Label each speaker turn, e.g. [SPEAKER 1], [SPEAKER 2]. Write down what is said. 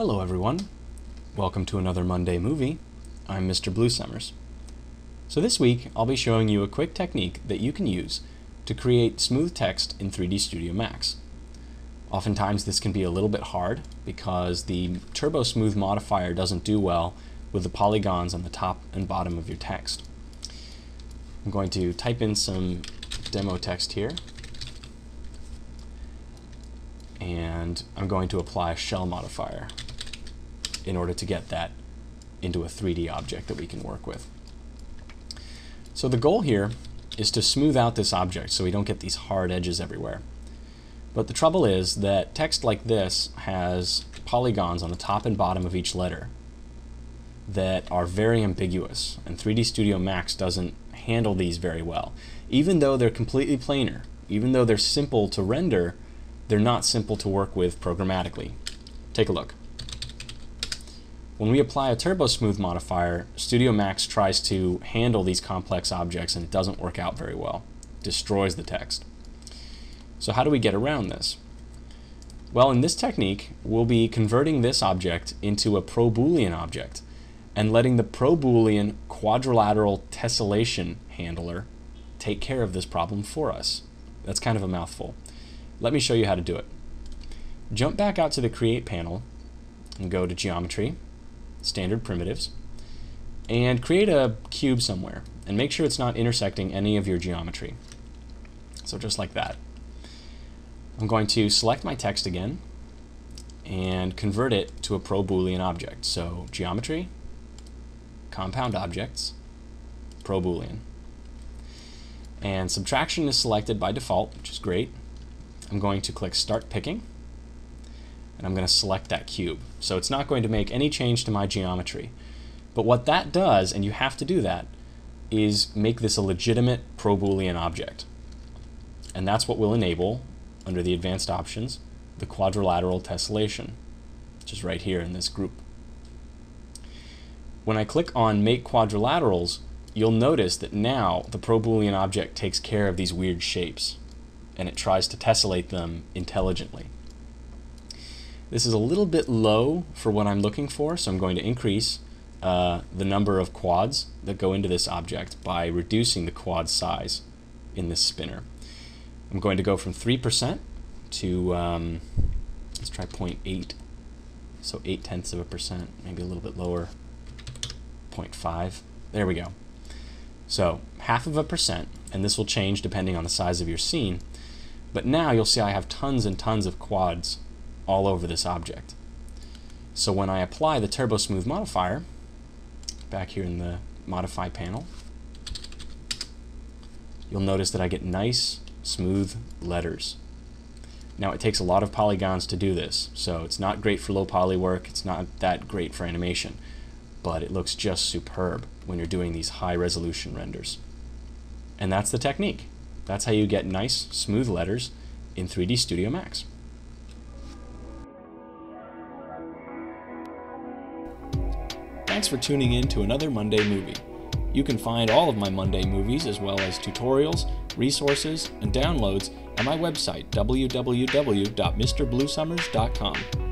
[SPEAKER 1] Hello, everyone. Welcome to another Monday movie. I'm Mr. Bluesummers. So, this week I'll be showing you a quick technique that you can use to create smooth text in 3D Studio Max. Oftentimes, this can be a little bit hard because the Turbo Smooth modifier doesn't do well with the polygons on the top and bottom of your text. I'm going to type in some demo text here and I'm going to apply a shell modifier in order to get that into a 3D object that we can work with. So the goal here is to smooth out this object so we don't get these hard edges everywhere. But the trouble is that text like this has polygons on the top and bottom of each letter that are very ambiguous, and 3D Studio Max doesn't handle these very well. Even though they're completely planar, even though they're simple to render, they're not simple to work with programmatically. Take a look. When we apply a Turbo Smooth modifier, Studio Max tries to handle these complex objects and it doesn't work out very well. Destroys the text. So how do we get around this? Well, in this technique, we'll be converting this object into a ProBoolean object and letting the ProBoolean quadrilateral tessellation handler take care of this problem for us. That's kind of a mouthful. Let me show you how to do it. Jump back out to the Create panel and go to Geometry, Standard Primitives, and create a cube somewhere. And make sure it's not intersecting any of your geometry. So just like that. I'm going to select my text again and convert it to a ProBoolean object. So Geometry, Compound Objects, ProBoolean. And subtraction is selected by default, which is great. I'm going to click Start Picking, and I'm going to select that cube. So it's not going to make any change to my geometry. But what that does, and you have to do that, is make this a legitimate ProBoolean object. And that's what will enable, under the advanced options, the quadrilateral tessellation, which is right here in this group. When I click on Make Quadrilaterals, you'll notice that now the ProBoolean object takes care of these weird shapes and it tries to tessellate them intelligently. This is a little bit low for what I'm looking for, so I'm going to increase uh, the number of quads that go into this object by reducing the quad size in this spinner. I'm going to go from 3% to, um, let's try 0.8, so 8 tenths of a percent, maybe a little bit lower, 0.5. There we go. So half of a percent, and this will change depending on the size of your scene, but now you'll see I have tons and tons of quads all over this object. So when I apply the Turbo Smooth modifier, back here in the Modify panel, you'll notice that I get nice, smooth letters. Now it takes a lot of polygons to do this, so it's not great for low poly work, it's not that great for animation, but it looks just superb when you're doing these high resolution renders. And that's the technique. That's how you get nice, smooth letters in 3D Studio Max. Thanks for tuning in to another Monday movie. You can find all of my Monday movies as well as tutorials, resources, and downloads at my website www.mrbluesummers.com.